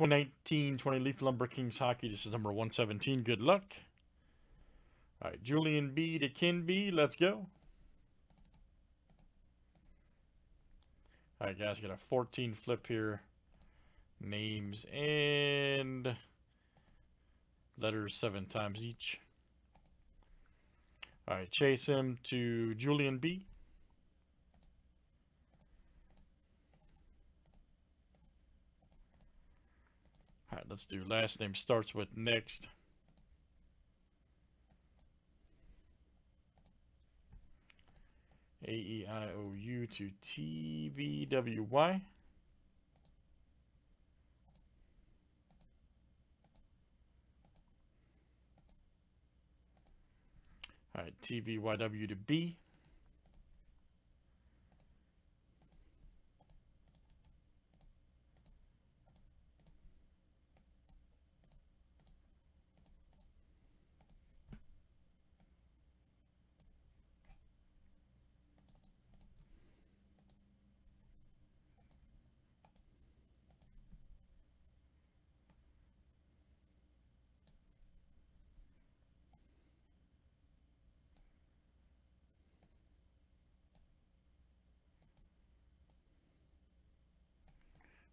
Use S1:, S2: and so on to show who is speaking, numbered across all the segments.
S1: 2019-20 Leaf Lumber Kings hockey. This is number 117. Good luck. All right, Julian B to Ken B. Let's go. All right, guys, got a 14 flip here. Names and letters seven times each. All right, chase him to Julian B. All right, let's do last name starts with next. A E I O U to T V W Y. All right, T V Y W to B.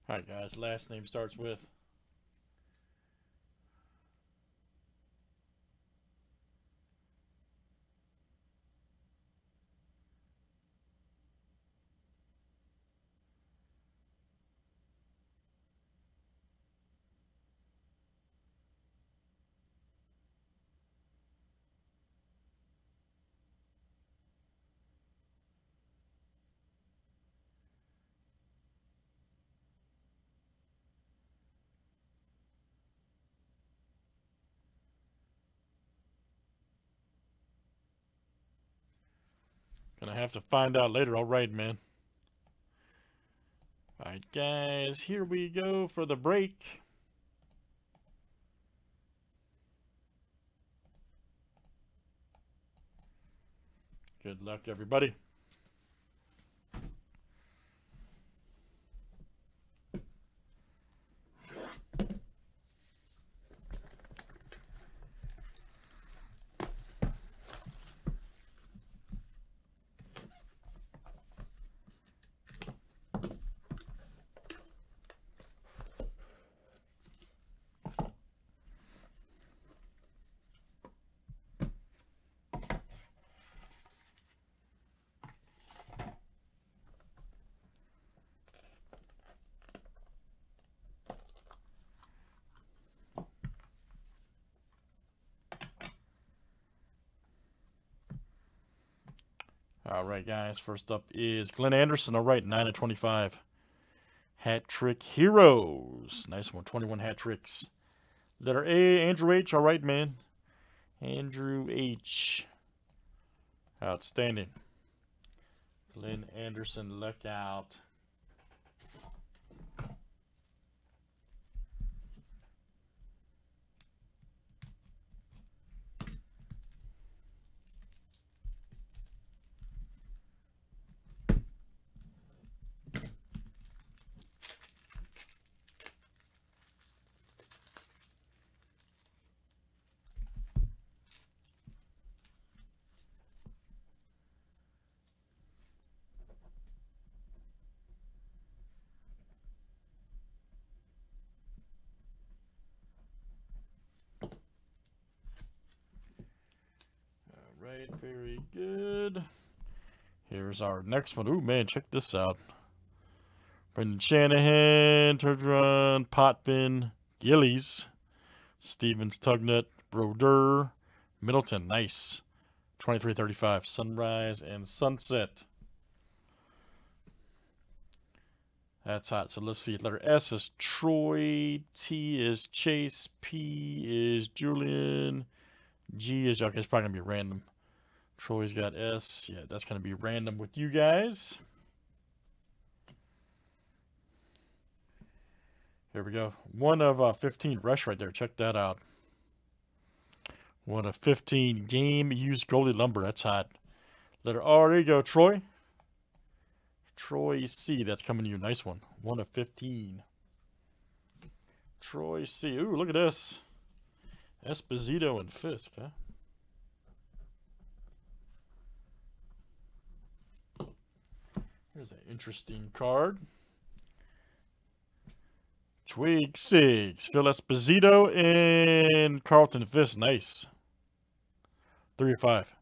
S1: All right, guys. Last name starts with. Gonna have to find out later. All right, man. All right, guys. Here we go for the break. Good luck, everybody. All right, guys. First up is Glenn Anderson. All right, 9 of 25. Hat trick heroes. Nice one. 21 hat tricks. Letter A, Andrew H. All right, man. Andrew H. Outstanding. Glenn Anderson, look out. right, very good. Here's our next one. Ooh, man, check this out. Brendan Shanahan, Turgeon, Potvin, Gillies, Stevens, Tugnutt, Brodeur, Middleton. Nice. 2335, Sunrise and Sunset. That's hot. So let's see. Letter S is Troy. T is Chase. P is Julian. G is okay. It's probably gonna be random. Troy's got S. Yeah, that's gonna be random with you guys. Here we go. One of uh, 15 rush right there. Check that out. One of 15 game used goalie lumber. That's hot. Letter R. There you go, Troy. Troy C. That's coming to you. Nice one. One of 15. Troy C. Ooh, look at this. Esposito and Fisk, huh? Here's an interesting card. Twig Sigs, Phil Esposito, and Carlton Fisk. Nice. Three or five.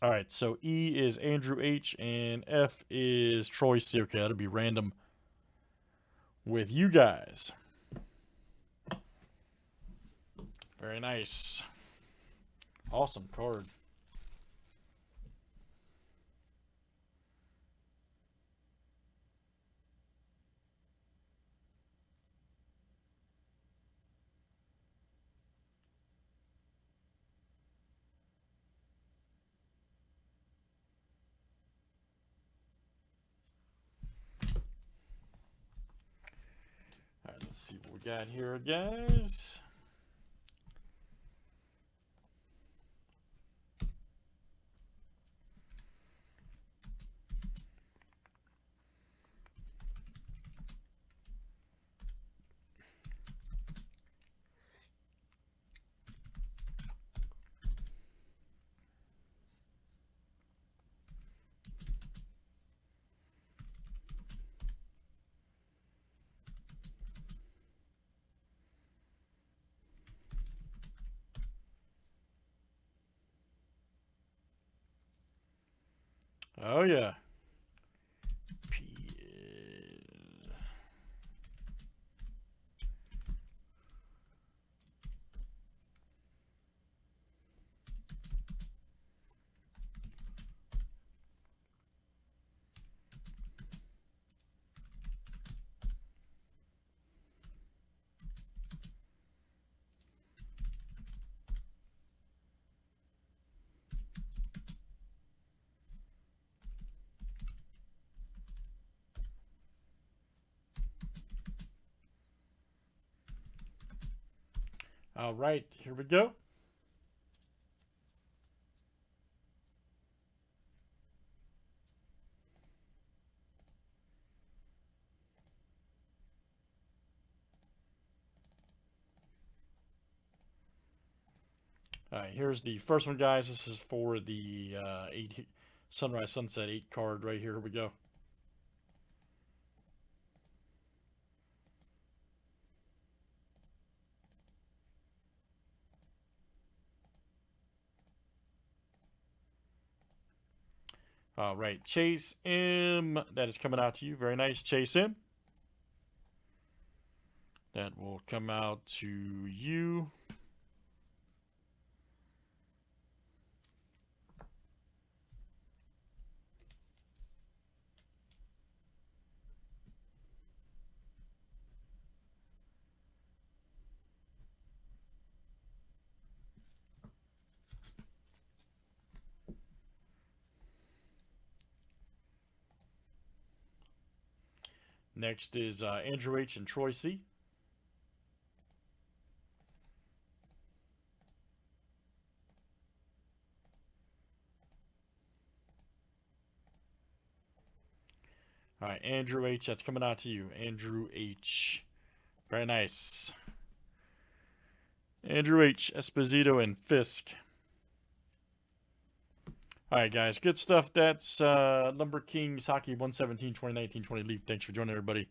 S1: All right, so E is Andrew H, and F is Troy C. Okay, that'll be random with you guys. Very nice. Awesome card. Let's see what we got here, guys. Oh yeah. All right, here we go. All right, here's the first one, guys. This is for the uh, eight Sunrise Sunset eight card right here. Here we go. All right, Chase M. That is coming out to you. Very nice, Chase M. That will come out to you. Next is uh, Andrew H. and Troy C. All right, Andrew H. That's coming out to you. Andrew H. Very nice. Andrew H. Esposito and Fisk. All right, guys. Good stuff. That's uh, Lumber Kings Hockey 117 2019 20 Leaf. Thanks for joining, everybody.